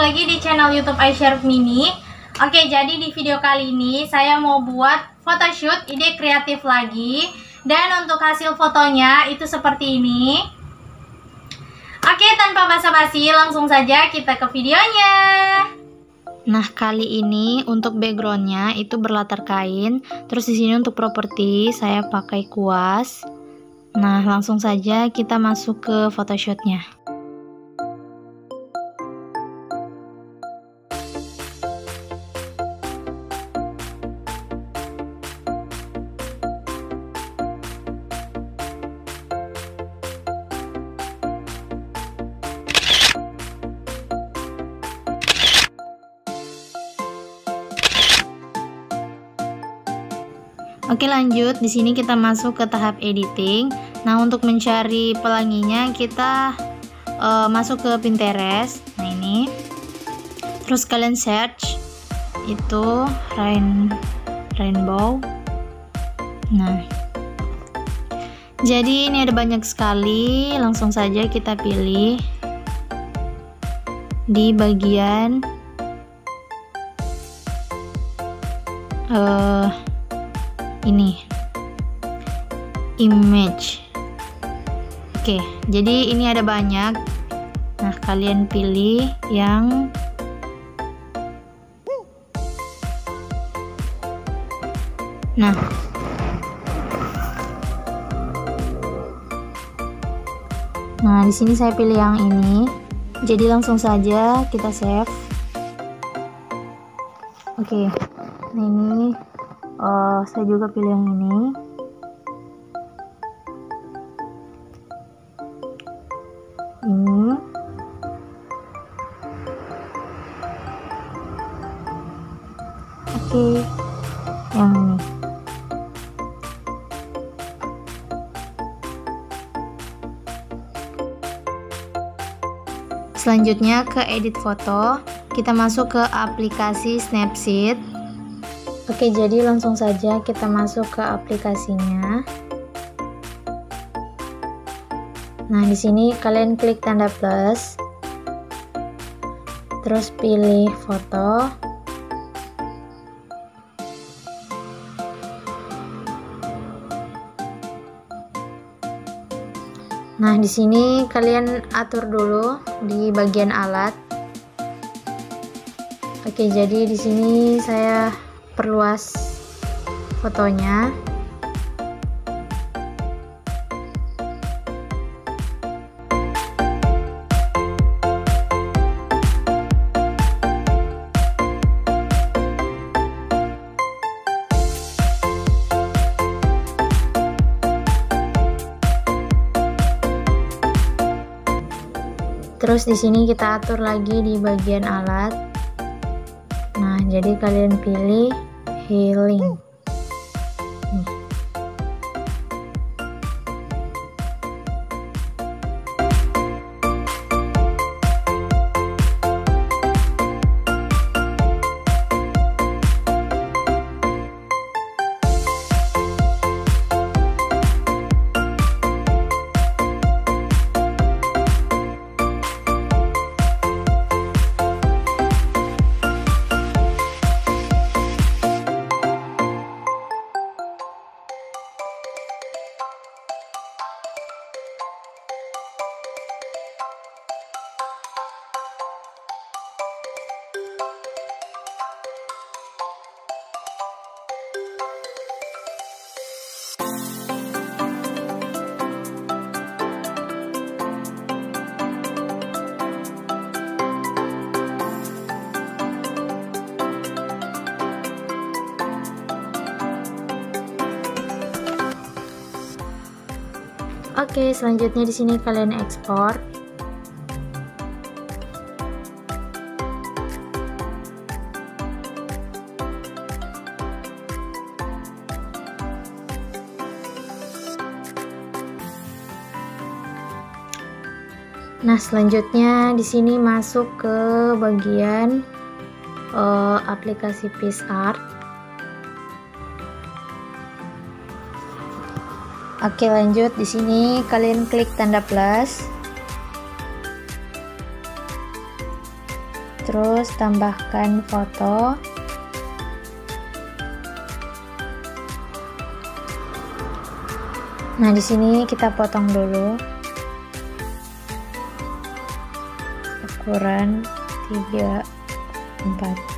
lagi di channel YouTube iShare Mini. Oke, jadi di video kali ini saya mau buat photoshoot ide kreatif lagi. Dan untuk hasil fotonya itu seperti ini. Oke, tanpa basa-basi langsung saja kita ke videonya. Nah, kali ini untuk backgroundnya itu berlatar kain. Terus di sini untuk properti saya pakai kuas. Nah, langsung saja kita masuk ke photoshootnya. Oke lanjut, di sini kita masuk ke tahap editing. Nah untuk mencari pelanginya kita uh, masuk ke Pinterest. Nah ini, terus kalian search itu rain rainbow. Nah, jadi ini ada banyak sekali. Langsung saja kita pilih di bagian uh, ini. Image. Oke jadi ini ada banyak. Nah kalian pilih yang nah. Nah di sini saya pilih yang ini. Jadi langsung saja kita save. Oke nah ini uh, saya juga pilih yang ini. Ini. Oke okay. yang ini. Selanjutnya ke edit foto kita masuk ke aplikasi Snapseed Oke, jadi langsung saja kita masuk ke aplikasinya. Nah, di sini kalian klik tanda plus. Terus pilih foto. Nah, di sini kalian atur dulu di bagian alat. Oke, jadi di sini saya perluas fotonya Terus di sini kita atur lagi di bagian alat. Jadi kalian pilih healing. Oke, selanjutnya di sini kalian ekspor. Nah, selanjutnya di sini masuk ke bagian uh, aplikasi PixArt. Oke, lanjut di sini. Kalian klik tanda plus. terus tambahkan foto. Nah, di sini kita potong dulu. Ukuran 3 4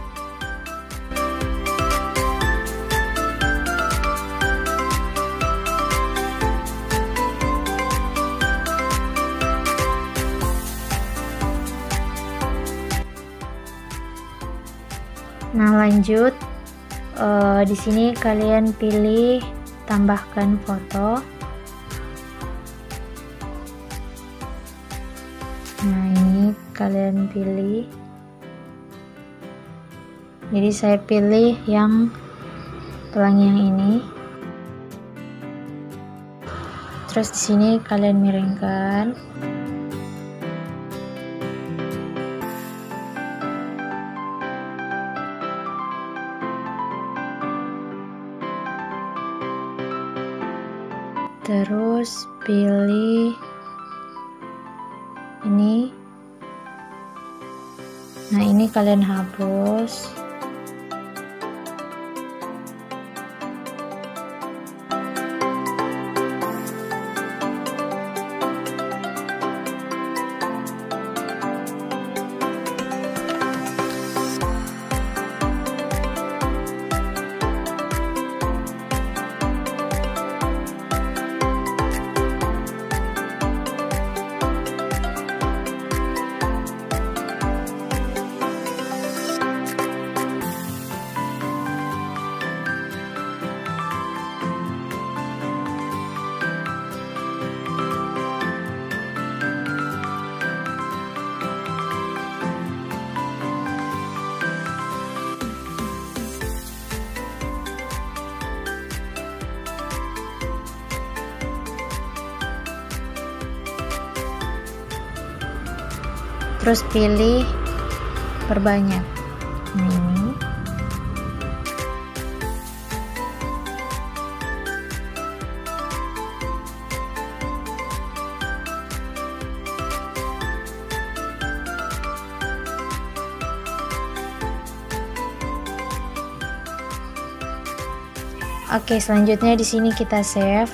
lanjut uh, di sini kalian pilih tambahkan foto. Nah, ini kalian pilih. Jadi saya pilih yang pelangi yang ini. Terus di sini kalian miringkan. Terus pilih ini. Nah ini kalian hapus terus pilih perbanyak ini Oke, selanjutnya di sini kita save.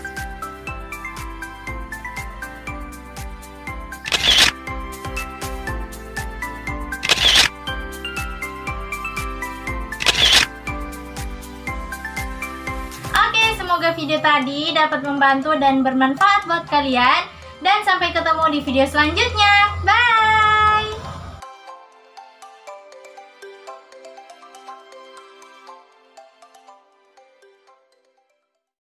Tadi dapat membantu dan bermanfaat buat kalian. Dan sampai ketemu di video selanjutnya. Bye!